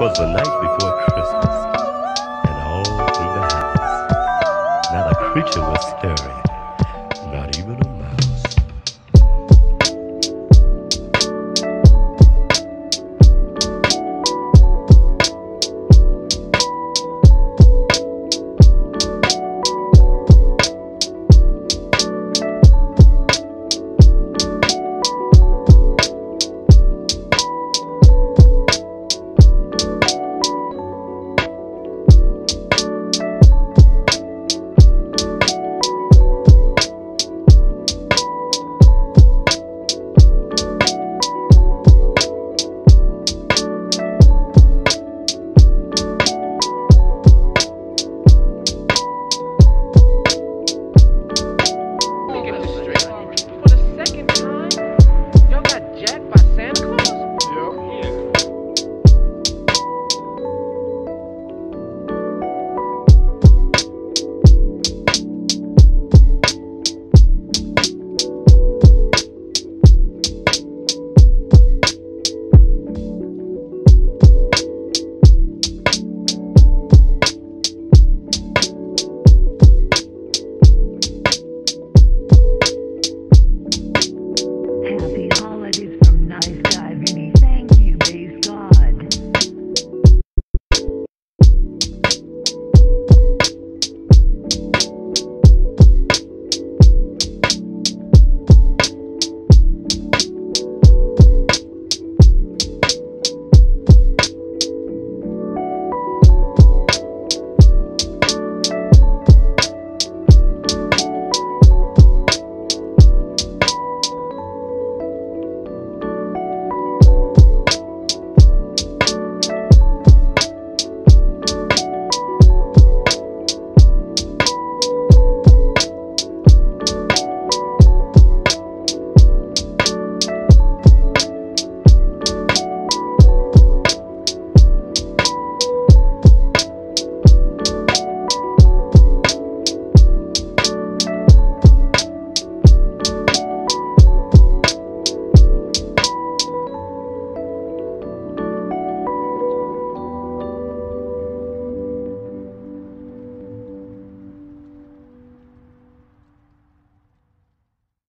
'Twas the night before Christmas, and all through the house not a creature was stirring.